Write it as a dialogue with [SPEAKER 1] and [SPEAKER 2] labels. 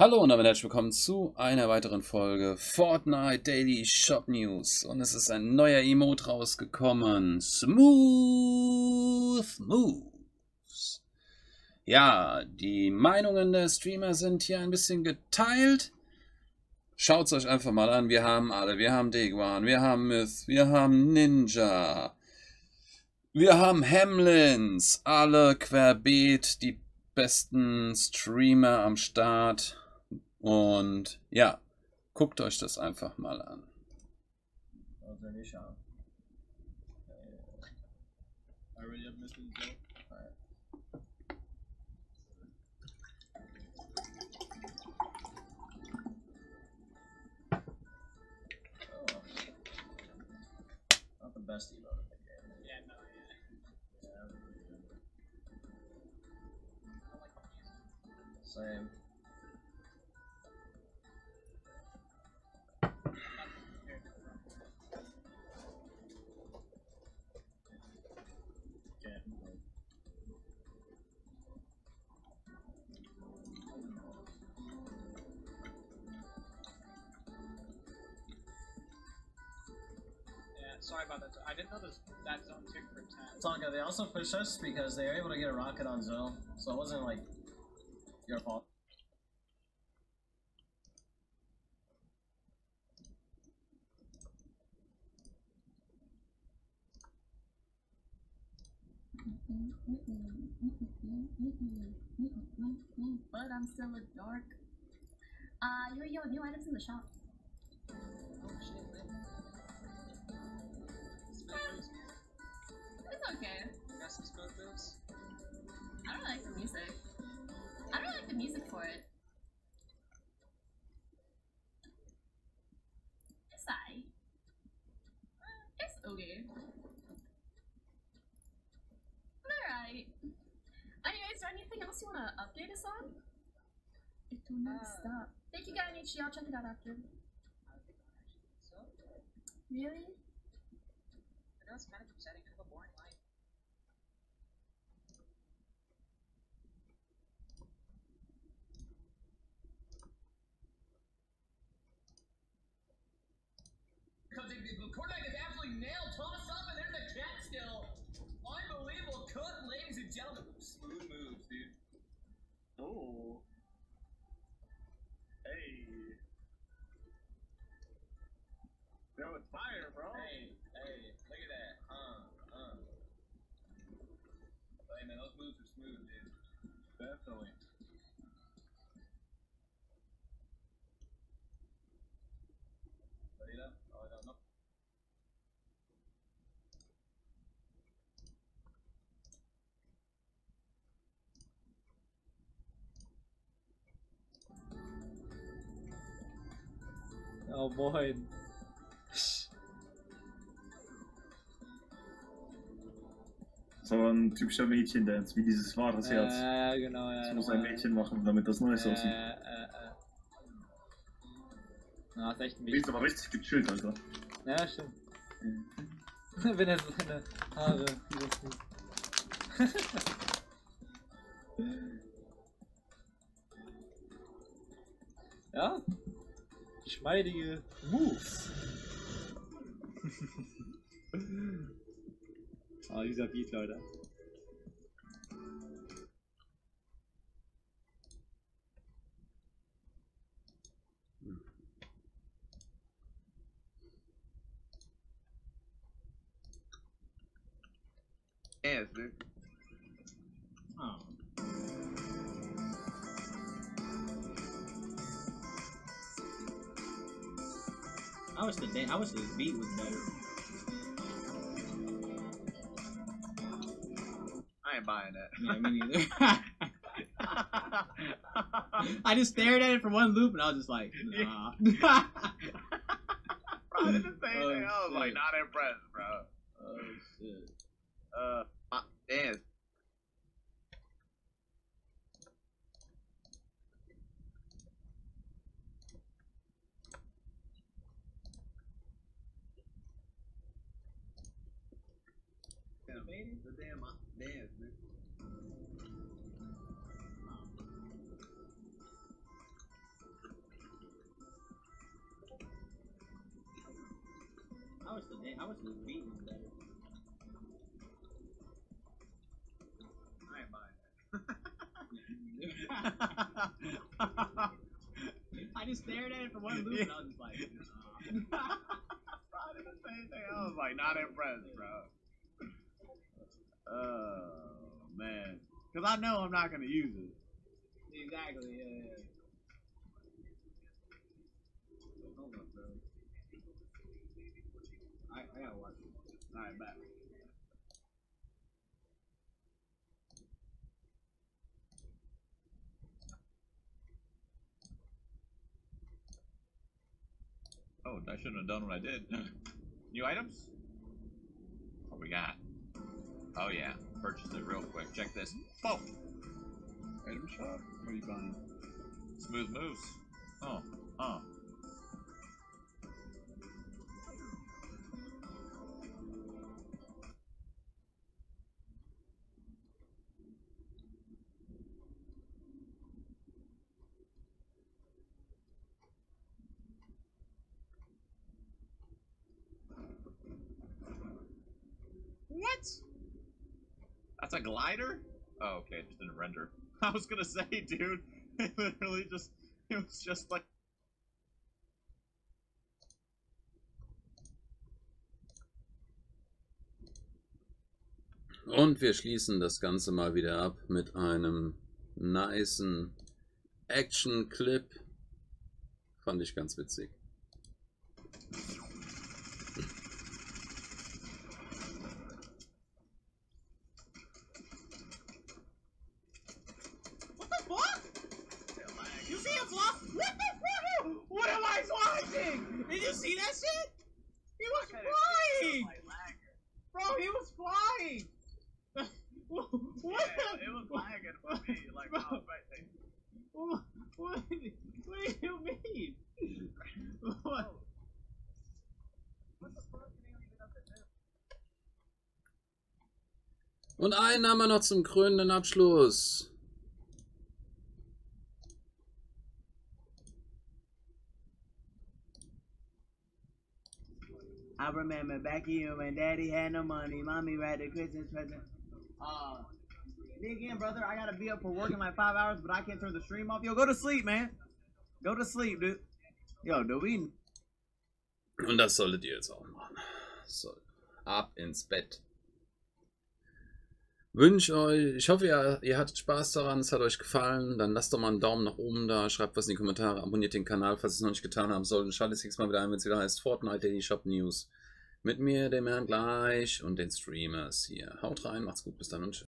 [SPEAKER 1] Hallo und damit herzlich willkommen zu einer weiteren Folge Fortnite Daily Shop News. Und es ist ein neuer Emote rausgekommen. Smooth Moves. Ja, die Meinungen der Streamer sind hier ein bisschen geteilt. Schaut es euch einfach mal an. Wir haben alle. Wir haben Deguan, wir haben Myth, wir haben Ninja. Wir haben Hamlins. Alle querbeet. Die besten Streamer am Start. Und ja, guckt euch das einfach mal an.
[SPEAKER 2] Mr. Joe.
[SPEAKER 3] Oh. Best emote in the game.
[SPEAKER 2] Yeah, no, yeah.
[SPEAKER 3] Yeah. Same.
[SPEAKER 2] Sorry about that. I didn't know this, that zone ticked for 10.
[SPEAKER 3] Tonka, they also pushed us because they were able to get a rocket on Zill, so it wasn't like your fault.
[SPEAKER 4] But I'm still a dark. Uh, yo, yo, new items in the shop. I don't like the music. I don't like the music for it. It's I. It's okay. Alright. Anyways, is there anything else you wanna update us on? It will not
[SPEAKER 2] Uh,
[SPEAKER 4] stop. Thank you, Gainichi. I'll check it out after.
[SPEAKER 2] I think I'm actually so.
[SPEAKER 4] Really?
[SPEAKER 2] I know it's kind of upsetting. I have a boring life.
[SPEAKER 5] Because they, the Fortnite is absolutely nailed toss up and there's a cat still. Unbelievable cut, ladies and gentlemen. Smooth moves, dude.
[SPEAKER 6] Oh. Hey. Yo, it's fire, bro.
[SPEAKER 5] Hey, hey, look at that. Uh, uh. Hey man, those moves are smooth, dude.
[SPEAKER 6] Definitely.
[SPEAKER 5] Oh
[SPEAKER 7] boy.
[SPEAKER 6] So ein typischer Mädchen-Dance, wie dieses das Herz.
[SPEAKER 7] Ja, ja, genau, ja.
[SPEAKER 6] Das muss ein
[SPEAKER 7] nochmal.
[SPEAKER 6] Mädchen machen, damit das nice
[SPEAKER 7] Äh,
[SPEAKER 6] aussieht.
[SPEAKER 7] äh, äh. Na, ist echt ein
[SPEAKER 6] Du
[SPEAKER 7] Weg.
[SPEAKER 6] bist aber richtig gechillt, Alter.
[SPEAKER 7] Ja, stimmt. Wenn er seine Haare ja? Geschmeidige Moves. Ah, dieser Beat, Leute.
[SPEAKER 8] Yes, dude.
[SPEAKER 3] I wish the I wish the beat was better.
[SPEAKER 8] I ain't buying that.
[SPEAKER 3] Yeah, me neither. I just stared at it for one loop and I was just like, nah.
[SPEAKER 8] bro, it's the same
[SPEAKER 3] Oh,
[SPEAKER 8] thing. I was like, not impressed, bro.
[SPEAKER 3] oh shit.
[SPEAKER 8] Uh, uh made? The damn dance, man. How was the day? How was the beat? I just stared at it for one loop and I was just like, nah. I didn't say anything. I was like, not impressed, bro. Oh, man. Because I know I'm not going to use it. Exactly, yeah, yeah. Hold up, bro. I, I gotta watch it. Alright, back.
[SPEAKER 9] Oh, I shouldn't have done what I did. New items? What we got? Oh yeah, purchase it real quick. Check this. Oh,
[SPEAKER 6] Item shop? What are you buying?
[SPEAKER 9] smooth moves. Oh, oh. That's a glider? Oh, okay, it just didn't render. I was gonna say, dude, it literally just, it was just like.
[SPEAKER 1] Und wir schließen das Ganze mal wieder ab mit einem nicen Action-Clip. Fand ich ganz witzig.
[SPEAKER 5] What the fuck? Him fly? What the fuck? What am I watching? Did you see that shit? He was flying! Bro, he was flying! what?
[SPEAKER 9] Yeah, it was lagging for me, like,
[SPEAKER 5] Bro.
[SPEAKER 9] I was right there.
[SPEAKER 5] What, what, what do you mean? What?
[SPEAKER 1] Und einen haben wir noch zum krönenden Abschluss.
[SPEAKER 5] Remember back here when daddy had no money, mommy wrapped a Christmas present. Uh, me again, brother, I gotta be up for work in like five hours, but I can't turn the stream off. Yo, go to sleep, man. Go to sleep, dude. Yo, do we
[SPEAKER 1] Und das solltet ihr jetzt auch machen. So, ab ins Bett. Wünsche euch, ich hoffe, ihr, ihr hattet Spaß daran, es hat euch gefallen. Dann lasst doch mal einen Daumen nach oben da, schreibt was in die Kommentare, abonniert den Kanal, falls ihr es noch nicht getan haben solltet. Schaltet das nächste Mal wieder ein, wenn es wieder heißt Fortnite Daily Shop News. Mit mir, dem Herrn gleich und den Streamers hier. Haut rein, macht's gut, bis dann und tschüss.